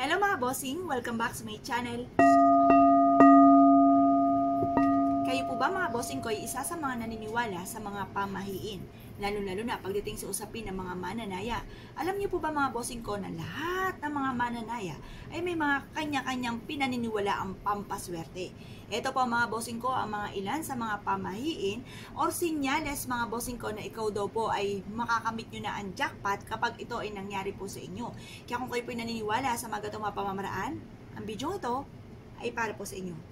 Hello mga bossing! Welcome back sa my channel. Kayo po ba mga bossing ko ay isa sa mga naniniwala sa mga pamahiin? Lalo-lalo na pagdating sa usapin ng mga mananaya. Alam niyo po ba mga bossing ko na lahat ng mga mananaya ay may mga kanya-kanyang pinaniniwala ang pampaswerte. Ito po mga bossing ko ang mga ilan sa mga pamahiin or sinyales mga bossing ko na ikaw daw po ay makakamit nyo na ang jackpot kapag ito ay nangyari po sa inyo. Kaya kung kayo po naniniwala sa mga gatong mga pamamaraan, ang video ito ay para po sa inyo.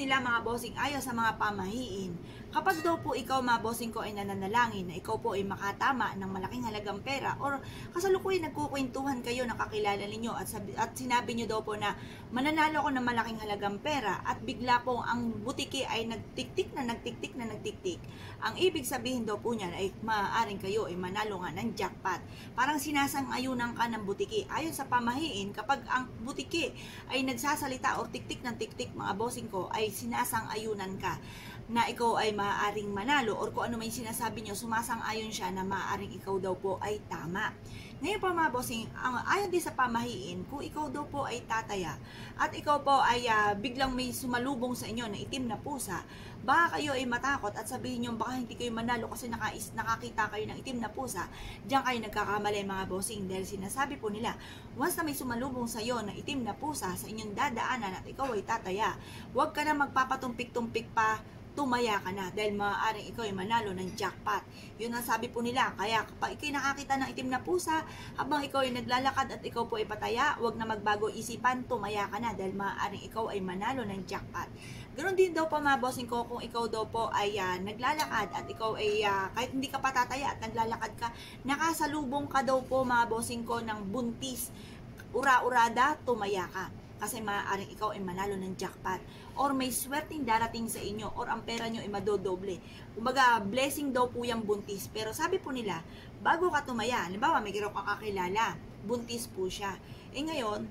Nila mga bossing ayon sa mga pamahiin, kapag daw po ikaw mga bossing ko ay nananalangin na ikaw po ay makatama ng malaking halagang pera or kasalukuyan nagkukwentuhan kayo nakakilala ninyo at, sabi, at sinabi nyo daw po na mananalo ko ng malaking halagang pera at bigla po ang butiki ay nagtiktik na nagtiktik na nagtiktik. Ang ibig sabihin daw po niyan ay maaaring kayo ay manalo nga ng jackpot. Parang sinasang-ayunan ka ng butiki. Ayon sa pamahiin, kapag ang butiki ay nagsasalita or tiktik ng tiktik mga bossing ko ay sinasang-ayunan ka na ikaw ay maaaring manalo or kung ano may sinasabi nyo, sumasang-ayon siya na maaaring ikaw daw po ay tama. Ngayon po mga bossing, ang, ayon din sa pamahiin, kung ikaw daw po ay tataya at ikaw po ay ah, biglang may sumalubong sa inyo na itim na pusa, baka kayo ay matakot at sabihin nyo baka hindi kayo manalo kasi nakais, nakakita kayo ng itim na pusa, diyan kayo nagkakamali mga bossing dahil sinasabi po nila, once na may sumalubong sa iyo na itim na pusa sa inyong dadaanan at ikaw ay tataya, huwag ka na magpapatumpik-tumpik pa tumaya ka na dahil maaaring ikaw ay manalo ng jackpot. Yun ang sabi po nila. Kaya kapag ikaw ay nakakita ng itim na pusa, habang ikaw ay naglalakad at ikaw po ay pataya, huwag na magbago isipan, tumaya ka na dahil maaaring ikaw ay manalo ng jackpot. Ganon din daw po mga bossing ko kung ikaw daw po ay ah, naglalakad at ikaw ay ah, kahit hindi ka patataya at naglalakad ka, nakasalubong ka daw po mga bossing ko ng buntis, ura-urada, tumaya ka kasi maaaring ikaw ay manalo ng jackpot or may swerteng darating sa inyo or ang pera nyo ay madodoble. Kumbaga, blessing daw po yung buntis. Pero sabi po nila, bago ka tumaya, halimbawa may giraw ka kakilala, buntis po siya. Eh ngayon,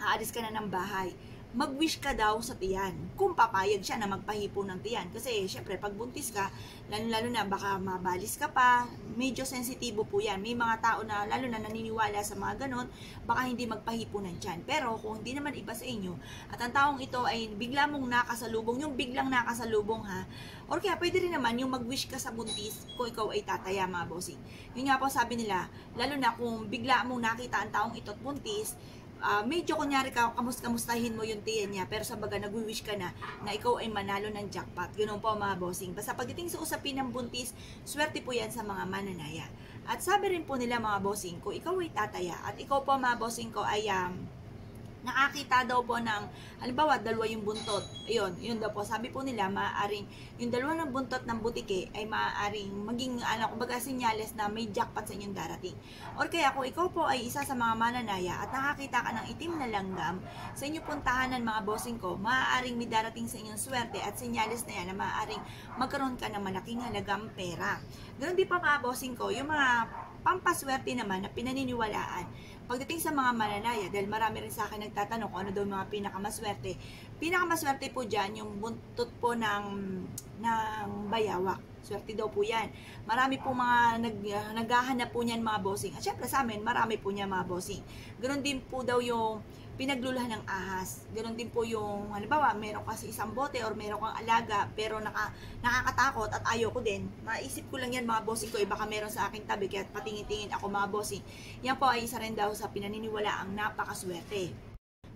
aalis ka na ng bahay mag-wish ka daw sa tiyan. Kung papayag siya na magpahipo ng tiyan. Kasi, syempre, pag buntis ka, lalo-lalo na baka mabalis ka pa, medyo sensitibo po yan. May mga tao na, lalo na naniniwala sa mga ganon, baka hindi magpahipo ng tiyan. Pero, kung hindi naman iba sa inyo, at ang taong ito ay bigla mong nakasalubong, yung biglang nakasalubong ha, or kaya pwede rin naman yung mag-wish ka sa buntis kung ikaw ay tataya mga bossing. Yun nga po sabi nila, lalo na kung bigla mong nakita ang taong ito at buntis, uh, medyo kunyari ka, kamus-kamustahin mo yung tiyan niya, pero sa baga nagwi-wish ka na na ikaw ay manalo ng jackpot. Ganun po mga bossing. Basta pagdating sa usapin ng buntis, swerte po yan sa mga mananaya. At sabi rin po nila mga bossing, kung ikaw ay tataya, at ikaw po mga bossing ko ay um, nakakita daw po ng, halimbawa, dalawa yung buntot. Ayun, yun daw po. Sabi po nila, maaaring, yung dalawa ng buntot ng butike ay maaaring maging, ano, kumbaga, sinyales na may jackpot sa inyong darating. Or kaya, kung ikaw po ay isa sa mga mananaya at nakakita ka ng itim na langgam sa inyong puntahanan, mga bossing ko, maaaring may darating sa inyong swerte at sinyales na yan na maaaring magkaroon ka ng malaking halagang pera. Ganun din pa mga bossing ko, yung mga pampaswerte naman na pinaniniwalaan pagdating sa mga mananaya, dahil marami rin sa akin nagtatanong kung ano daw mga pinakamaswerte. Pinakamaswerte po dyan, yung buntot po ng, ng bayawak. Swerte daw po yan. Marami po mga nag, naghahanap po niyan mga bossing. At syempre sa amin, marami po niya mga bossing. Ganon din po daw yung pinaglulahan ng ahas. Ganon din po yung, halimbawa, meron kasi isang bote or meron kang alaga, pero naka, nakakatakot at ayaw ko din. Maisip ko lang yan mga bossing ko, eh, baka meron sa aking tabi, kaya patingin-tingin ako mga bossing. Yan po ay isa rin daw sa pinaniniwala ang napakaswerte.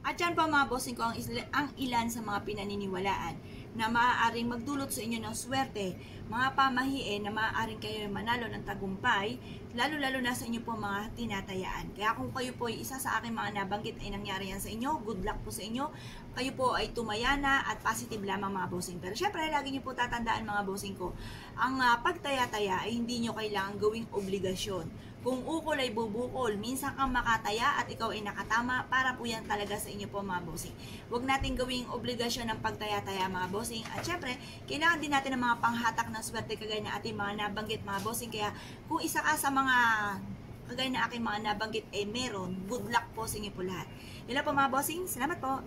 At yan po mga bossing ko ang, isla, ang ilan sa mga pinaniniwalaan na maaaring magdulot sa inyo ng swerte, mga pamahiin na maaaring kayo manalo ng tagumpay, lalo-lalo na sa inyo po mga tinatayaan. Kaya kung kayo po ay isa sa aking mga nabanggit ay nangyari yan sa inyo, good luck po sa inyo. Kayo po ay tumayana at positive lamang mga bossing. Pero syempre, lagi niyo po tatandaan mga bossing ko, ang uh, pagtaya-taya ay hindi nyo kailangan gawing obligasyon Kung ukol ay bubukol, minsan kang makataya at ikaw ay nakatama, para po yan talaga sa inyo po mga bossing. Huwag natin gawing obligasyon ng pagtaya-taya mga bossing. At syempre, kailangan din natin ng mga panghatak ng swerte kagaya na ating mga nabanggit mga bossing. Kaya kung isa ka sa mga kagaya na aking mga nabanggit eh meron, good luck po sa inyo po lahat. Yun po mga bossing, salamat po.